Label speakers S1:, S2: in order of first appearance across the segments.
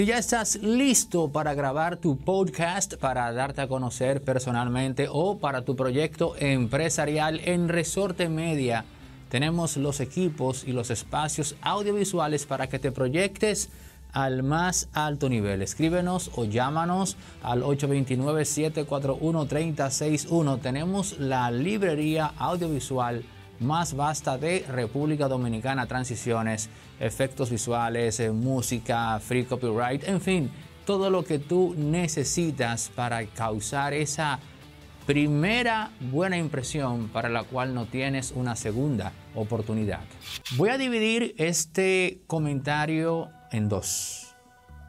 S1: Si ya estás listo para grabar tu podcast, para darte a conocer personalmente o para tu proyecto empresarial en Resorte Media, tenemos los equipos y los espacios audiovisuales para que te proyectes al más alto nivel. Escríbenos o llámanos al 829-741-3061. Tenemos la librería audiovisual más vasta de República Dominicana, transiciones, efectos visuales, eh, música, free copyright, en fin, todo lo que tú necesitas para causar esa primera buena impresión para la cual no tienes una segunda oportunidad. Voy a dividir este comentario en dos.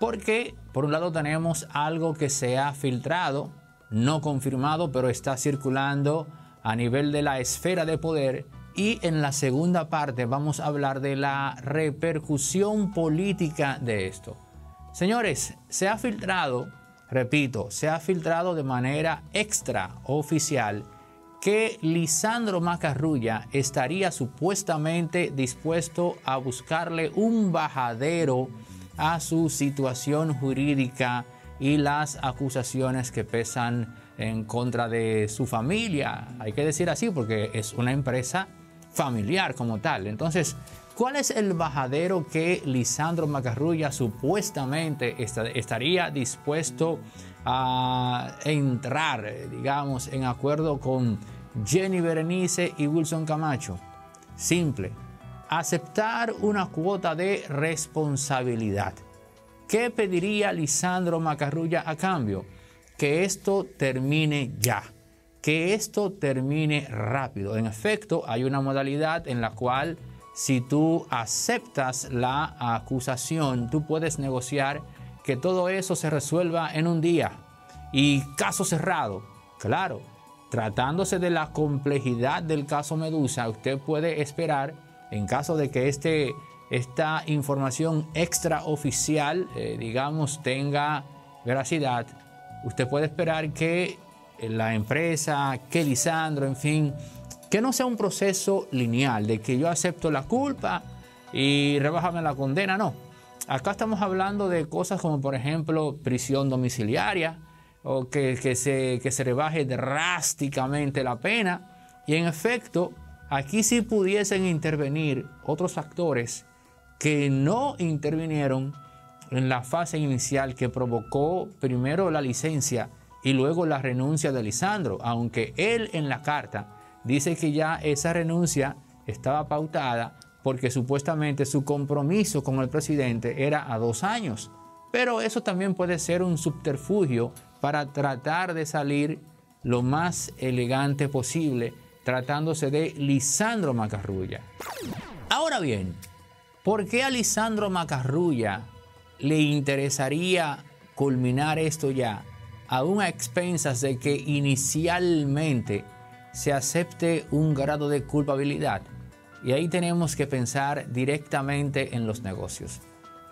S1: Porque por un lado tenemos algo que se ha filtrado, no confirmado, pero está circulando a nivel de la esfera de poder y en la segunda parte vamos a hablar de la repercusión política de esto. Señores, se ha filtrado, repito, se ha filtrado de manera extraoficial que Lisandro Macarrulla estaría supuestamente dispuesto a buscarle un bajadero a su situación jurídica y las acusaciones que pesan en contra de su familia. Hay que decir así porque es una empresa familiar como tal. Entonces, ¿cuál es el bajadero que Lisandro Macarrulla supuestamente estaría dispuesto a entrar, digamos, en acuerdo con Jenny Berenice y Wilson Camacho? Simple, aceptar una cuota de responsabilidad. ¿Qué pediría Lisandro Macarrulla a cambio? Que esto termine ya que esto termine rápido. En efecto, hay una modalidad en la cual si tú aceptas la acusación, tú puedes negociar que todo eso se resuelva en un día. Y caso cerrado, claro, tratándose de la complejidad del caso Medusa, usted puede esperar, en caso de que este, esta información extraoficial, eh, digamos, tenga veracidad, usted puede esperar que la empresa, que Lisandro, en fin, que no sea un proceso lineal de que yo acepto la culpa y rebájame la condena, no. Acá estamos hablando de cosas como por ejemplo prisión domiciliaria o que, se, que se rebaje drásticamente la pena y en efecto aquí sí pudiesen intervenir otros actores que no intervinieron en la fase inicial que provocó primero la licencia y luego la renuncia de Lisandro, aunque él en la carta dice que ya esa renuncia estaba pautada porque supuestamente su compromiso con el presidente era a dos años. Pero eso también puede ser un subterfugio para tratar de salir lo más elegante posible tratándose de Lisandro Macarrulla. Ahora bien, ¿por qué a Lisandro Macarrulla le interesaría culminar esto ya? Aún a expensas de que inicialmente se acepte un grado de culpabilidad. Y ahí tenemos que pensar directamente en los negocios.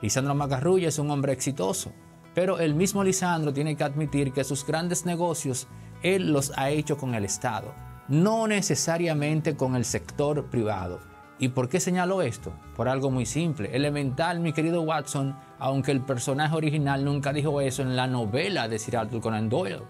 S1: Lisandro Macarrulla es un hombre exitoso, pero el mismo Lisandro tiene que admitir que sus grandes negocios él los ha hecho con el Estado, no necesariamente con el sector privado. ¿Y por qué señalo esto? Por algo muy simple, elemental, mi querido Watson, aunque el personaje original nunca dijo eso en la novela de Sir Arthur Conan Doyle.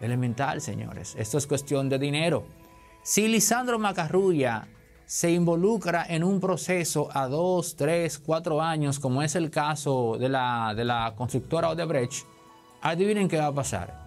S1: Elemental, señores, esto es cuestión de dinero. Si Lisandro Macarrulla se involucra en un proceso a dos, tres, cuatro años, como es el caso de la, de la constructora Odebrecht, adivinen qué va a pasar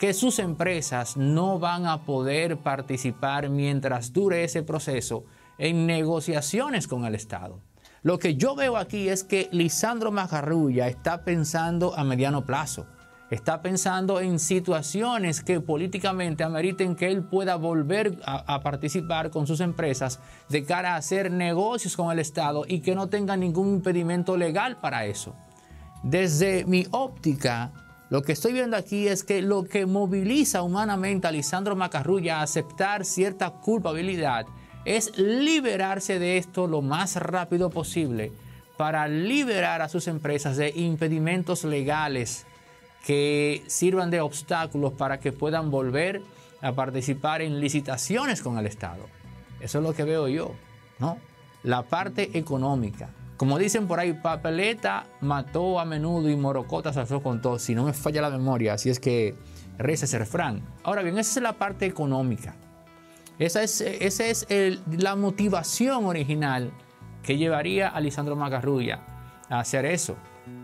S1: que sus empresas no van a poder participar mientras dure ese proceso en negociaciones con el Estado. Lo que yo veo aquí es que Lisandro Macarrulla está pensando a mediano plazo. Está pensando en situaciones que políticamente ameriten que él pueda volver a, participar con sus empresas de cara a hacer negocios con el Estado y que no tenga ningún impedimento legal para eso. Desde mi óptica, lo que estoy viendo aquí es que lo que moviliza humanamente a Lisandro Macarrulla a aceptar cierta culpabilidad es liberarse de esto lo más rápido posible para liberar a sus empresas de impedimentos legales que sirvan de obstáculos para que puedan volver a participar en licitaciones con el Estado. Eso es lo que veo yo, ¿no? La parte económica, Como dicen por ahí, papeleta mató a menudo y morocota se alzó con todo. Si no me falla la memoria, así es que reza ese refrán. Ahora bien, esa es la parte económica. Esa es, esa es la motivación original que llevaría a Lisandro Macarrulla a hacer eso.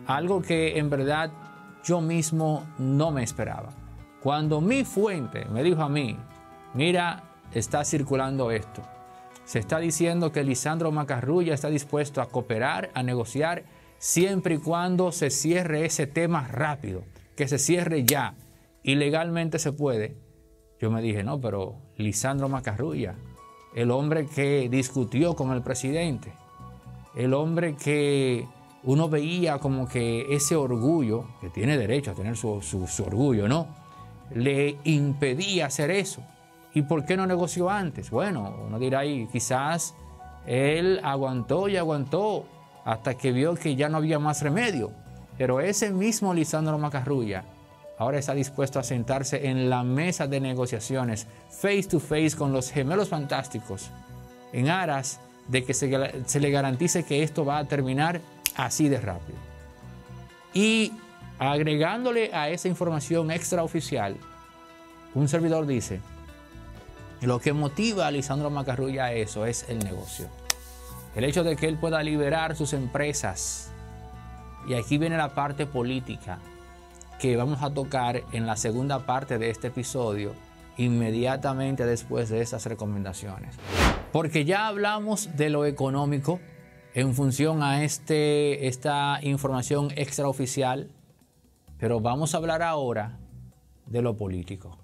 S1: Algo que en verdad yo mismo no me esperaba. Cuando mi fuente me dijo a mí, mira, está circulando esto. Se está diciendo que Lisandro Macarrulla está dispuesto a cooperar, a negociar, siempre y cuando se cierre ese tema rápido, que se cierre ya. Y legalmente se puede. Yo me dije, no, pero Lisandro Macarrulla, el hombre que discutió con el presidente, el hombre que uno veía como que ese orgullo, que tiene derecho a tener su, orgullo, ¿no? Le impedía hacer eso. ¿Y por qué no negoció antes? Bueno, uno dirá ahí, quizás él aguantó y aguantó hasta que vio que ya no había más remedio. Pero ese mismo Lisandro Macarrulla ahora está dispuesto a sentarse en la mesa de negociaciones face to face con los gemelos fantásticos en aras de que se, le garantice que esto va a terminar así de rápido. Y agregándole a esa información extraoficial, un servidor dice, lo que motiva a Lisandro Macarrulla a eso es el negocio. El hecho de que él pueda liberar sus empresas. Y aquí viene la parte política que vamos a tocar en la segunda parte de este episodio, inmediatamente después de esas recomendaciones. Porque ya hablamos de lo económico en función a este, esta información extraoficial, pero vamos a hablar ahora de lo político.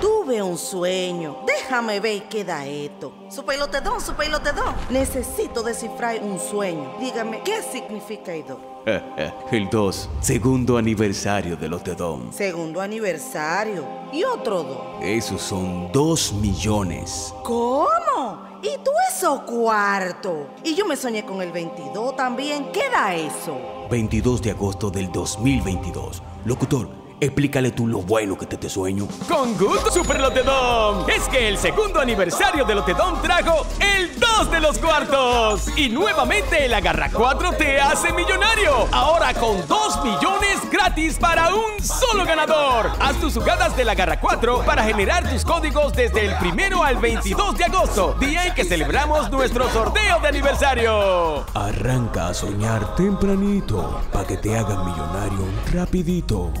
S2: Tuve un sueño. Déjame ver qué da esto. Su pelotedón, su pelotedón. Necesito descifrar un sueño. Dígame, ¿qué significa esto?
S3: El 2, segundo aniversario de Lotedom.
S2: Segundo aniversario. ¿Y otro 2?
S3: Esos son 2 millones.
S2: ¿Cómo? ¿Y tú eso cuarto? Y yo me soñé con el 22 también. ¿Qué da eso?
S3: 22 de agosto del 2022. Locutor, Explícale tú lo bueno que te te sueño.
S4: Con gusto, Super Lotedom. Es que el segundo aniversario de Lotedom trajo el 2 de los cuartos. Y nuevamente el Agarra 4 te hace millonario. Ahora con 2 millones gratis para un solo ganador. Haz tus jugadas del Agarra 4 para generar tus códigos desde el primero al 22 de agosto, día en que celebramos nuestro sorteo de aniversario.
S3: Arranca a soñar tempranito para que te hagan millonario rapidito.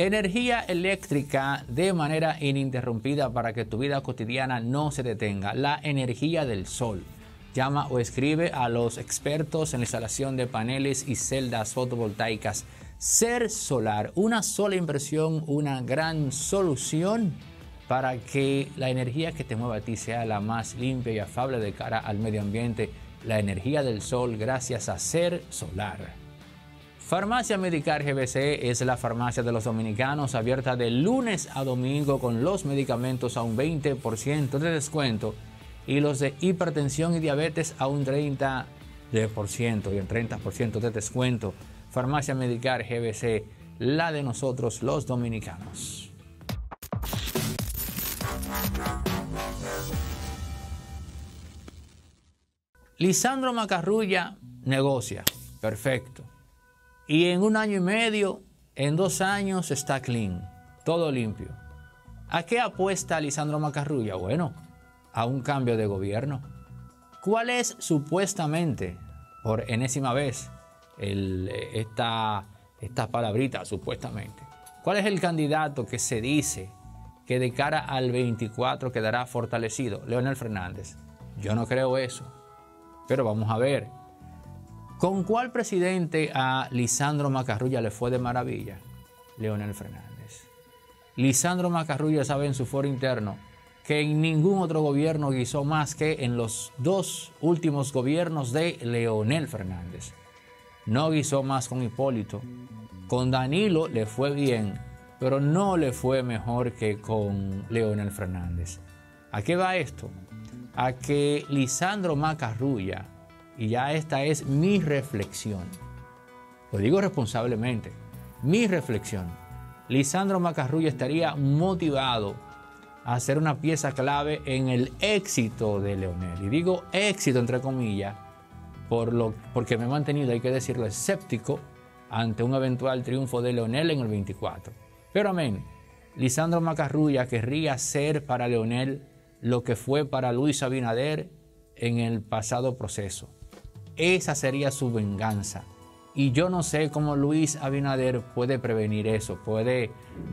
S1: Energía eléctrica de manera ininterrumpida para que tu vida cotidiana no se detenga. La energía del sol. Llama o escribe a los expertos en la instalación de paneles y celdas fotovoltaicas. Ser Solar, una sola inversión, una gran solución para que la energía que te mueva a ti sea la más limpia y afable de cara al medio ambiente la energía del sol gracias a Ser Solar. Farmacia Medicar GBC es la farmacia de los dominicanos abierta de lunes a domingo con los medicamentos a un 20% de descuento y los de hipertensión y diabetes a un 30% y un 30% de descuento. Farmacia Medicar GBC, la de nosotros los dominicanos. Lisandro Macarrulla negocia, perfecto. Y en un año y medio, en dos años está clean, todo limpio. ¿A qué apuesta Lisandro Macarrulla? Bueno, a un cambio de gobierno. ¿Cuál es supuestamente, por enésima vez, esta, esta palabrita supuestamente? ¿Cuál es el candidato que se dice que de cara al 24 quedará fortalecido? Leonel Fernández. Yo no creo eso. Pero vamos a ver. ¿Con cuál presidente a Lisandro Macarrulla le fue de maravilla? Leonel Fernández. Lisandro Macarrulla sabe en su foro interno que en ningún otro gobierno guisó más que en los dos últimos gobiernos de Leonel Fernández. No guisó más con Hipólito. Con Danilo le fue bien, pero no le fue mejor que con Leonel Fernández. ¿A qué va esto? A que Lisandro Macarrulla, y ya esta es mi reflexión, lo digo responsablemente, mi reflexión, Lisandro Macarrulla estaría motivado a ser una pieza clave en el éxito de Leonel. Y digo éxito entre comillas, por lo, porque me he mantenido, hay que decirlo, escéptico ante un eventual triunfo de Leonel en el 24. Pero amén, Lisandro Macarrulla querría ser para Leonel lo que fue para Luis Abinader en el pasado proceso. Esa sería su venganza. Y yo no sé cómo Luis Abinader puede prevenir eso, puede,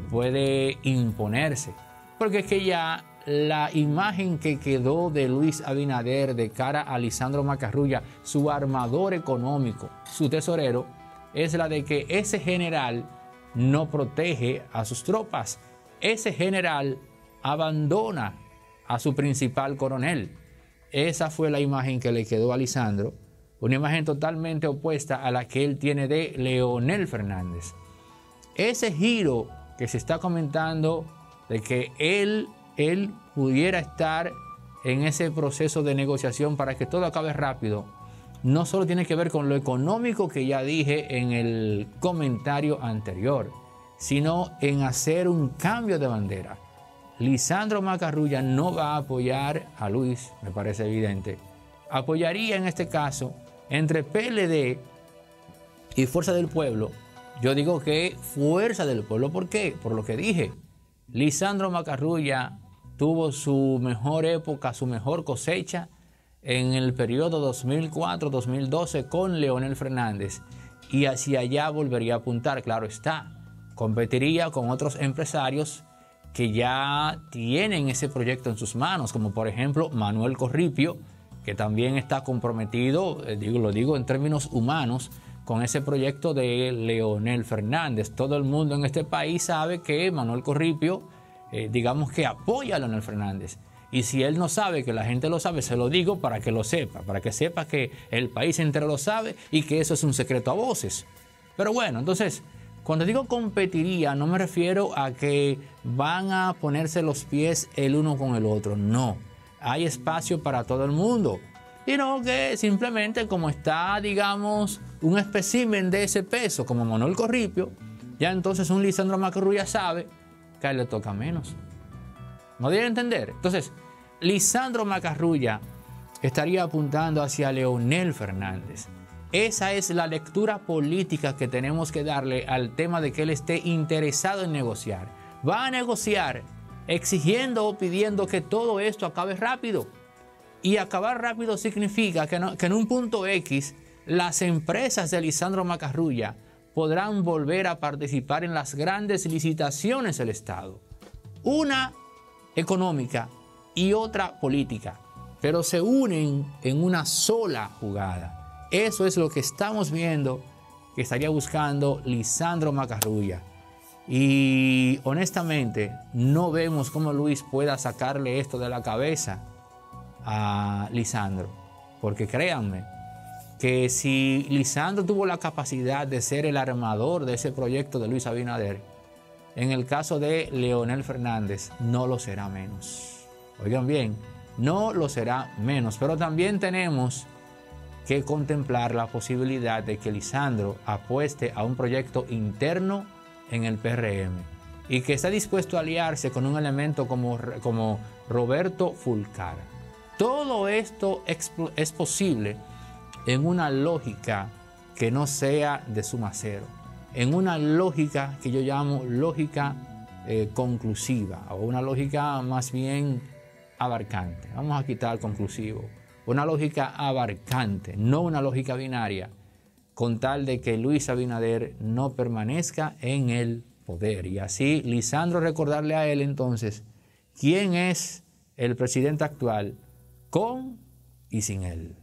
S1: puede imponerse. Porque es que ya la imagen que quedó de Luis Abinader de cara a Lisandro Macarrulla, su armador económico, su tesorero, es la de que ese general no protege a sus tropas. Ese general abandona a su principal coronel. Esa fue la imagen que le quedó a Lisandro, una imagen totalmente opuesta a la que él tiene de Leonel Fernández. Ese giro que se está comentando de que él, él pudiera estar en ese proceso de negociación para que todo acabe rápido, no solo tiene que ver con lo económico que ya dije en el comentario anterior, sino en hacer un cambio de bandera. Lisandro Macarrulla no va a apoyar a Luis, me parece evidente. Apoyaría en este caso entre PLD y Fuerza del Pueblo. Yo digo que Fuerza del Pueblo, ¿por qué? Por lo que dije. Lisandro Macarrulla tuvo su mejor época, su mejor cosecha en el periodo 2004-2012 con Leonel Fernández y hacia allá volvería a apuntar, claro está. Competiría con otros empresarios que ya tienen ese proyecto en sus manos, como por ejemplo Manuel Corripio, que también está comprometido, eh, digo, lo digo en términos humanos, con ese proyecto de Leonel Fernández. Todo el mundo en este país sabe que Manuel Corripio, eh, digamos que apoya a Leonel Fernández. Y si él no sabe, que la gente lo sabe, se lo digo para que lo sepa, para que sepa que el país entero lo sabe y que eso es un secreto a voces. Pero bueno, entonces, cuando digo competiría, no me refiero a que van a ponerse los pies el uno con el otro, no. Hay espacio para todo el mundo. Y no que simplemente como está, digamos, un espécimen de ese peso, como Manuel Corripio, ya entonces un Lisandro Macarrulla sabe que a él le toca menos. ¿No debe entender? Entonces, Lisandro Macarrulla estaría apuntando hacia Leonel Fernández. Esa es la lectura política que tenemos que darle al tema de que él esté interesado en negociar. Va a negociar exigiendo o pidiendo que todo esto acabe rápido. Y acabar rápido significa que, en un punto X las empresas de Lisandro Macarrulla podrán volver a participar en las grandes licitaciones del Estado. Una económica y otra política, pero se unen en una sola jugada. Eso es lo que estamos viendo que estaría buscando Lisandro Macarrulla. Y honestamente no vemos cómo Luis pueda sacarle esto de la cabeza a Lisandro. Porque créanme que si Lisandro tuvo la capacidad de ser el armador de ese proyecto de Luis Abinader, en el caso de Leonel Fernández, no lo será menos. Oigan bien, no lo será menos, pero también tenemos que contemplar la posibilidad de que Lisandro apueste a un proyecto interno en el PRM y que está dispuesto a aliarse con un elemento como, como Roberto Fulcar. Todo esto es posible en una lógica que no sea de suma cero en una lógica que yo llamo lógica eh, conclusiva o una lógica más bien abarcante. Vamos a quitar conclusivo. Una lógica abarcante, no una lógica binaria, con tal de que Luis Abinader no permanezca en el poder. Y así, Lisandro, recordarle a él entonces quién es el presidente actual con y sin él.